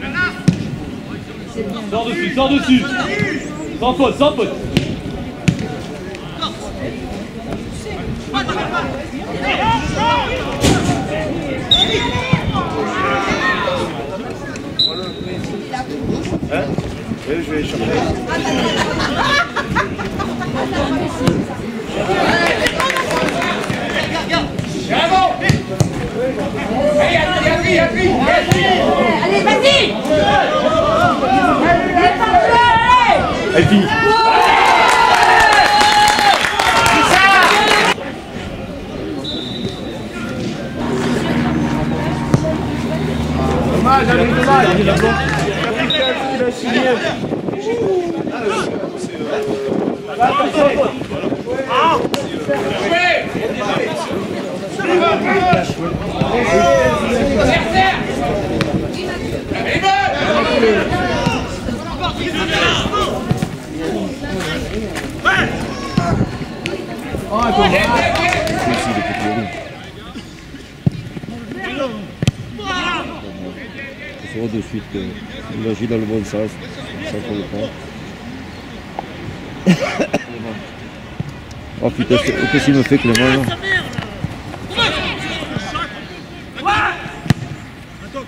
Enough! Sors dessus, sors dessus. Sans faute, sans faute. Hein Oui, je vais chercher. Allez, vas-y Elle finit. Dommage, allez, dommage. Signé. Ça de suite il agit dans le bon sens, ça qu'on le prend. oh putain, qu'est-ce qu'il me fait Clément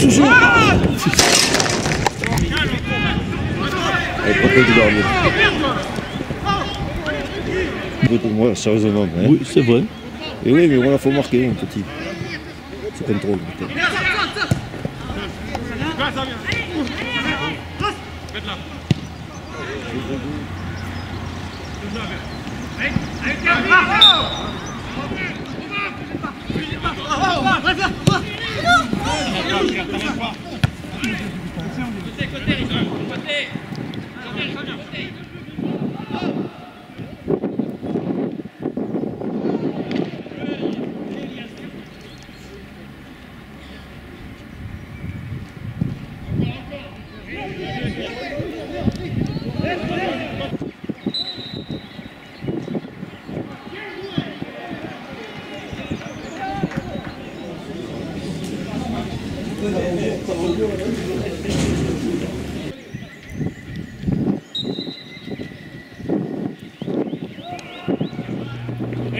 Toujours. Elle protège le dernier. Oui, pour moi, sérieusement. Hein. Oui, c'est vrai. Et oui, mais voilà, faut marquer, mon petit. C'est contrôle, Côté, côté,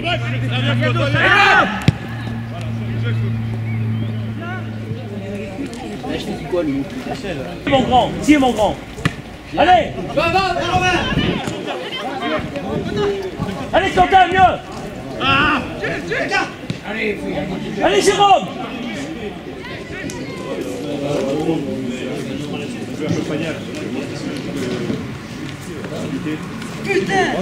putain. Mon grand, tiens mon grand. Allez Allez Quentin, mieux Allez Jérôme Putain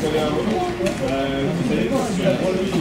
vous avez un moment, euh, vous si